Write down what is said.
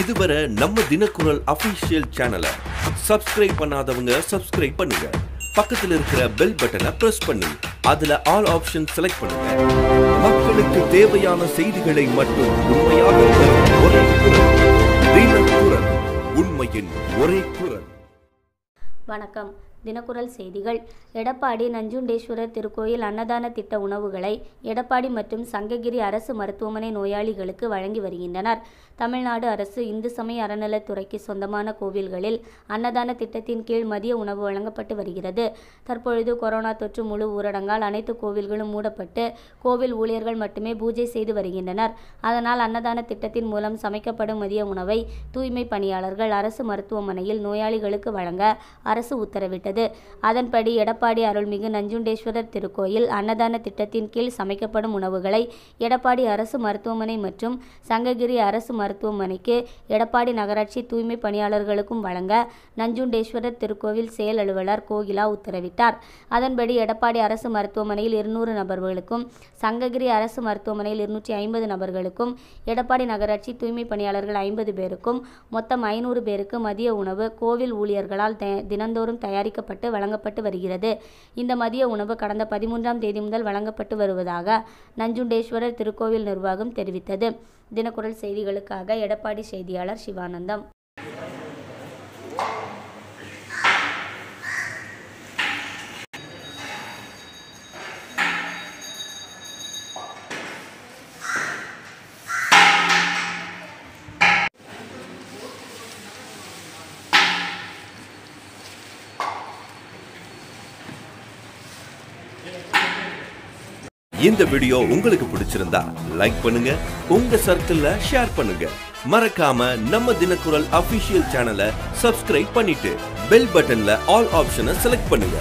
இதுவரை நம்ம தினக்குரல் அபிஷியல் சேனலை சப்ஸ்கிரைப் பண்ணாதவங்க சப்ஸ்கிரைப் பண்ணுங்க. பக்கத்தில் இருக்கிற பெல் பட்டனை பிரஸ் பண்ணி அதுல ஆல் ஆப்ஷன் செலக்ட் பண்ணுங்க. மக்களுக்கு தேவையான செய்திகளை மட்டும் உண்மையாக ஒரே குரல். தினக்குரல் உண்மையின் ஒரே குரல். வணக்கம். தினக்குரல் செய்திகள். எடப்பாடி நஞ்சுண்டேஸ்வரர் திருக்கோயில் அன்னதான திட்ட உணவுகளை எடப்பாடி மற்றும் சங்ககிரி அரசு மருத்துவமனை நோயாளிகளுக்கு வழங்கி வருகின்றனர். தமிழ்நாடு அரசு இந்து சமய அறநிலைத்துறைக்கு சொந்தமான கோவில்களில் அன்னதான திட்டத்தின் கீழ் மதிய உணவு வழங்கப்பட்டு வருகிறது. தற்பொழுது கொரோனா தொற்று முழு ஊரடங்கால் அனைத்து கோவில்களும் மூடப்பட்டு கோவில் ஊழியர்கள் மட்டுமே பூஜை செய்து வருகின்றனர். அதனால் அன்னதான திட்டத்தின் மூலம் சமைக்கப்படும் மதிய உணவை தூய்மை பணியாளர்கள் அரசு மருத்துவமனையில் நோயாளிகளுக்கு வழங்க அரசு உத்தரவிட்டது. அதன்படி எடப்பாடி அருள்மிகு நஞ்சுண்டேஸ்வரர் திருக்கோயில் அன்னதான திட்டத்தின் கீழ் சமைக்கப்படும் உணவுகளை எடப்பாடி அரசு மருத்துவமனை மற்றும் சங்ககிரி அரசு மருத்துவமனைக்கு எடப்பாடி நகராட்சி தூய்மை பணியாளர்களுக்கும் வழங்க நஞ்சுண்டேஸ்வரர் திருக்கோவில் செயல் அலுவலர் கோகிலா உத்தரவிட்டார். அதன்படி எடப்பாடி அரசு மருத்துவமனையில் இருநூறு நபர்களுக்கும் சங்ககிரி அரசு மருத்துவமனையில் இருநூற்றி ஐம்பது நபர்களுக்கும் எடப்பாடி நகராட்சி தூய்மை பணியாளர்கள் ஐம்பது பேருக்கும் மொத்தம் ஐநூறு பேருக்கு மதிய உணவு கோவில் ஊழியர்களால் தினந்தோறும் தயாரிக்க தயாரிக்கப்பட்டு வழங்கப்பட்டு வருகிறது. இந்த மதிய உணவு கடந்த பதிமூன்றாம் தேதி முதல் வழங்கப்பட்டு வருவதாக நஞ்சுண்டேஸ்வரர் திருக்கோவில் நிர்வாகம் தெரிவித்தது. தினக்குரல் செய்திகளுக்காக எடப்பாடி செய்தியாளர் சிவானந்தம். இந்த வீடியோ உங்களுக்கு பிடிச்சிருந்தா லைக் பண்ணுங்க உங்க சர்க்கிள்ல ஷேர் பண்ணுங்க. மறக்காம நம்ம தினக்குரல் அபிஷியல் சேனலை சப்ஸ்கிரைப் பண்ணிட்டு பெல் பட்டன்ல ஆல் ஆப்ஷனை செலக்ட் பண்ணுங்க.